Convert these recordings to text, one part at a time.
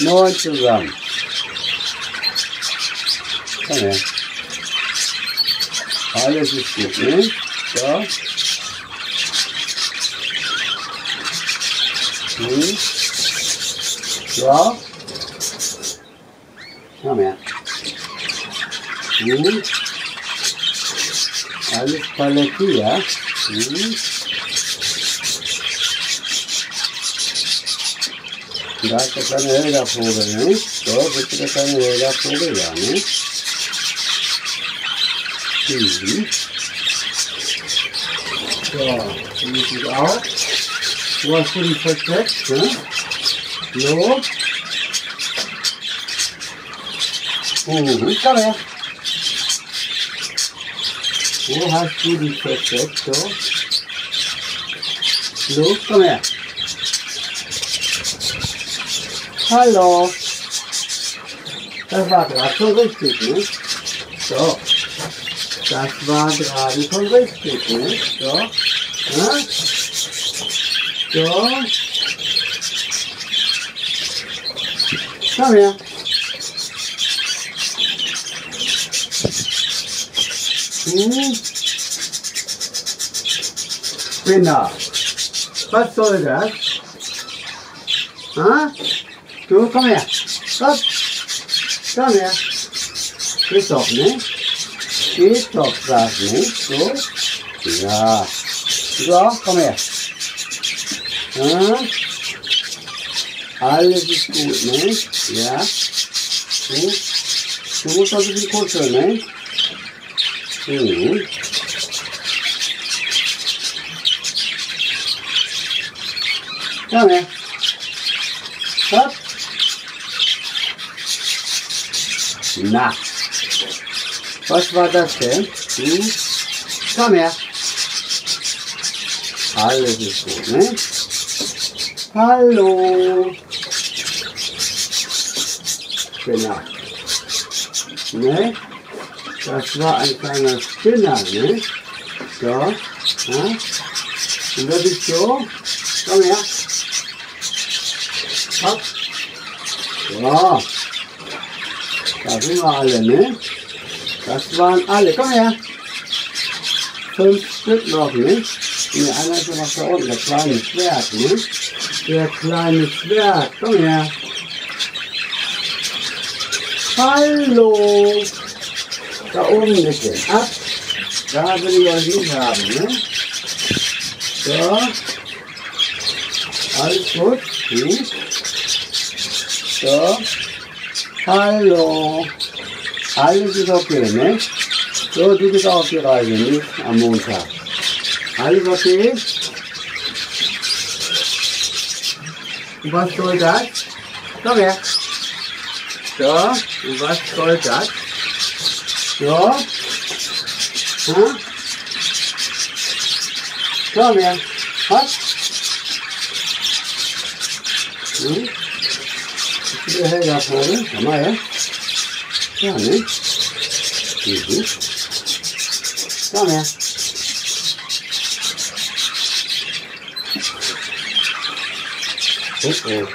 neun zusammen. Komm her. Alles ist gut, ne? So. Hm. So. Komm her. Hm. Alles Paletti, ja? Hm. Da ist der kleine Helga-Vogel, ne? So, bist du der kleine Helga-Vogel, ja, ne? Mhm. So, wie sieht aus? Wo hast du dich versteckt, ne? So. Mhm, komm her. Wo hast du dich versteckt, so? Los, komm her. Hallo. Das war gerade schon richtig, ne? So. Das war gerade schon richtig, ne? So. Ja? So. Komm her. Hm. Spinner. Was soll das? Ha? Du, komm her. Komm. Komm her. Ist doch, ne? Geht doch, sag nicht. So. Ja. So, komm her. Ja. Alles ist gut, ne? Ja. Du, du musst noch ein bisschen kuscheln, ne? Mhm. Komm her. Hopp. Na. Was war das denn? Hm? Komm her. Alles ist gut, ne? Hallo. Genau. Ne? Das war ein kleiner Spinner, ne? So. Ja? Und das ist so. Komm her. Hopp. So. Da sind wir alle, ne? Das waren alle. Komm her. Fünf Stück noch, ne? Ne, einer ist noch da unten, der kleine Zwerg, ne? Der kleine Zwerg. Komm her. Hallo. Da oben nicht hin. Ab. Da will ich euch nicht haben, ne? So. Alles gut? Hm? So. Hallo. Alles ist okay, ne? So, du bist auf die Reise, nicht am Montag. Alles okay? Was soll das? Komm her. So, und was soll das? So. Hm? Komm her. Hopp. Hm? Ist der Helga? Komm mal her. Ja, ne? Mhm. Komm her. Oh, oh.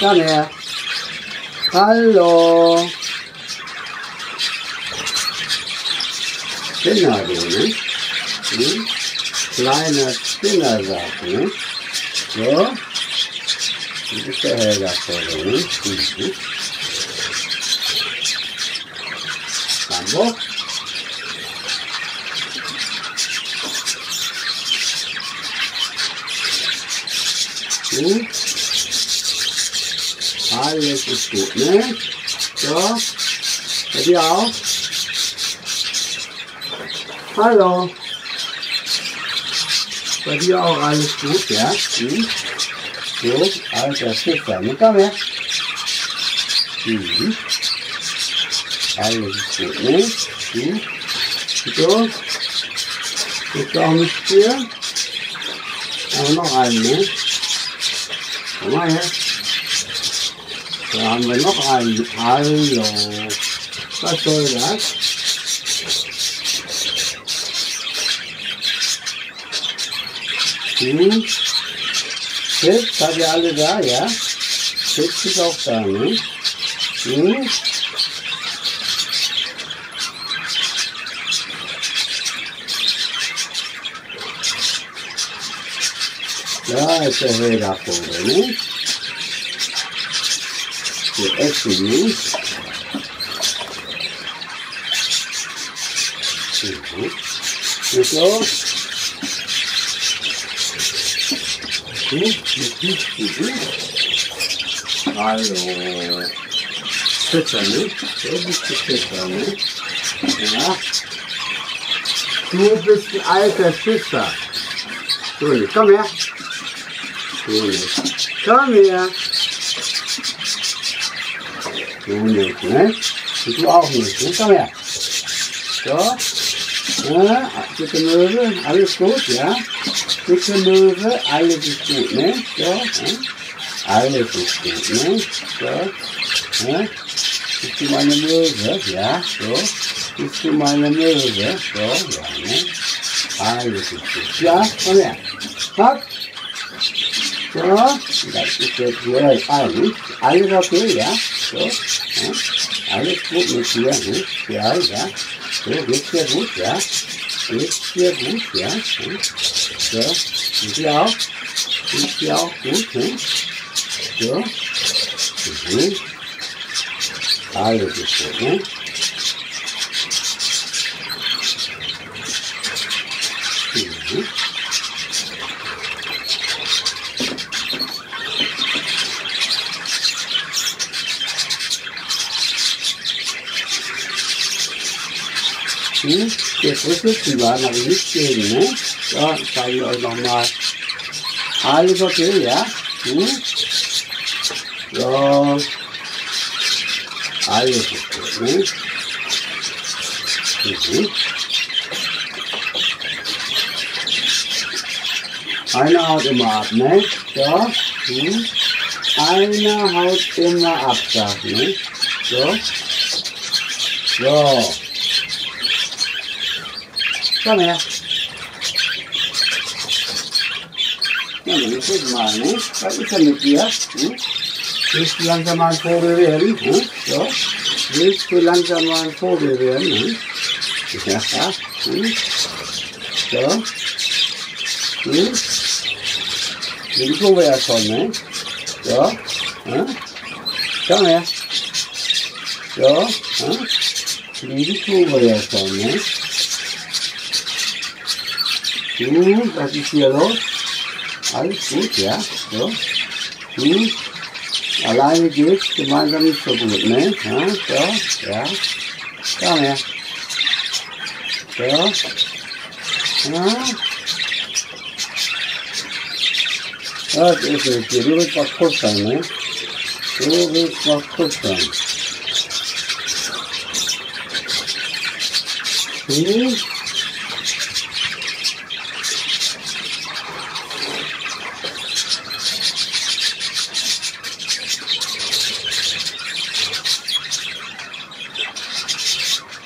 Komm her. Hallo. Spinner, du, ne? Hm? Kleiner Spinner, sagt, ne? So. Der Helga vorne, ne? Mhm. Hamburg. Gut. Alles ist gut, ne? So. Bei dir auch? Hallo. Bei dir auch alles gut, ja? Hm? So, alter Fischer, ne? Komm her. Mhm. Alles ist gut, ne? Hm? So. Ist auch nicht hier. Aber noch einen, ne? Komm mal her. Da haben wir noch einen. Hallo. Was soll das? Hm? Jetzt seid ihr alle da, ja? Sitz ist auch da, ne? Hm? Da ist der Rädervogel, ne? Wir essen. Nicht? Mhm. Mhm. Mhm. Hallo. Füttern, ne? So bist du ne? Ja. Du bist ein alter Fischer. Du, komm her. Nicht. Komm her. Du nicht, ne? Und du auch nicht, ne? Komm her. So. Ja, bitte Möwe, alles gut, ja? Bitte Möwe, alles ist gut, ne? So, ja? Alles ist gut, ne? So. Ja? Bist du meine Möwe? Ja, so. Bist du meine Möwe? So, ja, ne? Alles ist gut. Ja, komm her. Hopp. So, das ist jetzt hier alles. Alles okay, ja? So, ja? Alles gut mit dir, ne? Ja, ja. So, geht's dir gut, ja? Geht's dir gut, ja? Hm? So, und dir auch? Geht's dir auch gut, hm? So. Mhm. Alles ist gut, ne? Mhm. Hm? Der Frühstückszwiebeln habe ich nicht gegeben, ne? So, zeige ich euch nochmal. Alles okay, ja? Hm? So. Alles okay, ne? Mhm. Einer haut immer ab, ne? So. Hm? Einer haut immer ab, sagt, ne? So. So. Komm her. Ja, dann guck mal, ne? Was ist denn mit dir? Hm? Willst du langsam mal ein Vogel werden? Hm? So. Willst du langsam mal ein Vogel werden? Hm? Ja, ja. Hm? So. Hm? Den tun wir ja schon, ne? So. Hm? Komm her. So. Hm? Den tun wir ja schon, ne? Hm, was ist hier los? Alles gut, ja? So. Hm. Alleine geht's, gemeinsam nicht so gut, ne? Ja, so, ja. Komm her. So. Ja. Das ist nicht hier. Du willst was kuscheln, ne? Du willst was kuscheln. Hm.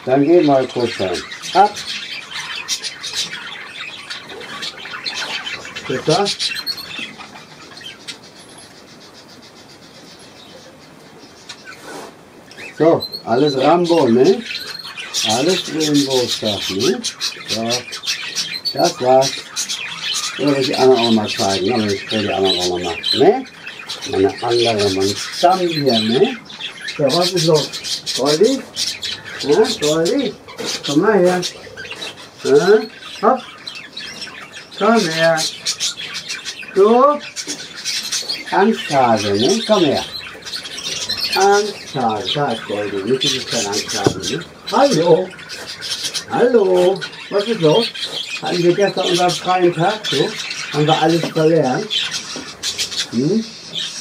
Dann geh mal kuscheln. Ab. Bitte? So, alles Rambo, ne? Alles Rainbow-Stuff, ne? So, das war's. Würde ich die anderen auch mal zeigen, aber ich will die anderen auch mal machen, ne? Meine andere, mein Stamm hier, ne? So, was ist los? Goldi? Ja, Goldi? Komm mal her. Ja, hopp. Komm her. So. Angsthase, ne? Komm her. Angsthase, da ist. Nicht, das ist kein Angsthase, ne? Hallo. Hallo. Was ist los? Hatten wir gestern unseren freien Tag, so? Haben wir alles verlernt? Hm?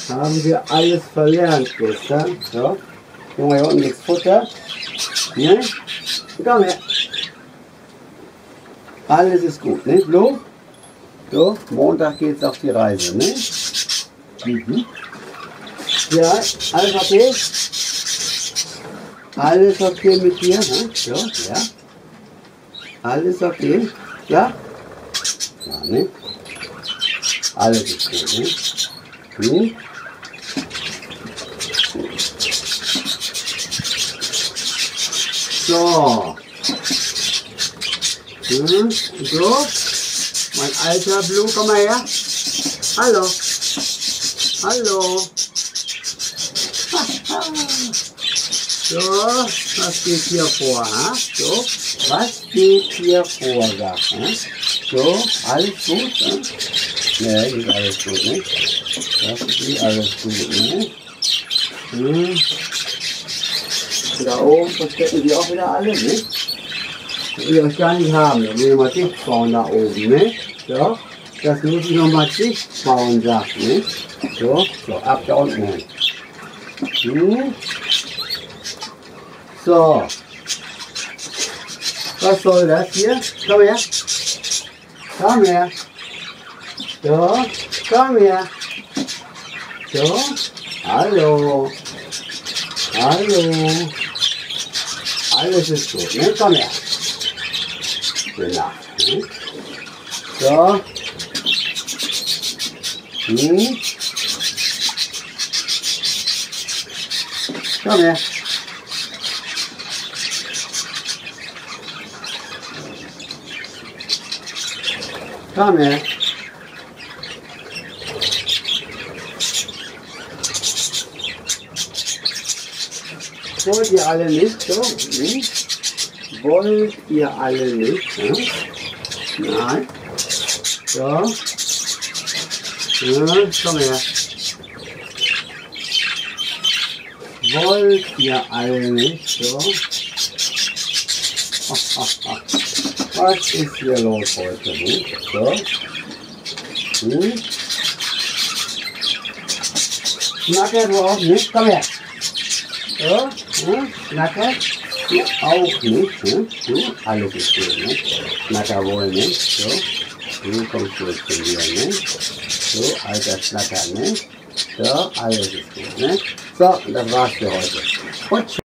Haben wir alles verlernt gestern? So. Junge, hier unten gibt's Futter. Ne? Komm her. Alles ist gut, ne? Lo? So, Montag geht's auf die Reise, ne? Mhm. Ja, alles okay? Alles okay mit dir, ne? So, ja. Alles okay? Ja? Ja, ne? Alles ist gut, ne? Hm? So. Hm, so. Mein alter Blue, komm mal her. Hallo. Hallo. So, was geht hier vor? Ha? So, was geht hier vor? Da, ha? So, alles gut? Ne, nicht alles gut, ne? Das ist alles gut, ne? Hm. Da oben verstecken die auch wieder alle, ne? will ich euch gar nicht haben. Da will ich mal dicht bauen da oben, ne? So, das muss ich nochmal dicht bauen, sagt, ne? So, so, ab da unten hin. Hm. So. Was soll das hier? Komm her. Komm her. So, komm her. So, hallo. Hallo. Alles ist gut, ne? Komm her. Genau. Hm? So. Hm. Komm her. Komm her. Wollt ihr alle nicht so? Hm? Wollt ihr alle nicht? Hm? Nein. So. Ja, komm her. Wollt ihr alle nicht? So. Was ist hier los heute? Hm? So. Hm? Schnacker, du auch nicht? Komm her. So. Hm? Schnacker. Du auch nicht. Hm? Du? Alles ist gut, ne? Schnacker wohl nicht. So. Du kommst jetzt von dir, ne? So, alter Schnacker, ne? So, alles gut, ne? So, das war's für heute. Und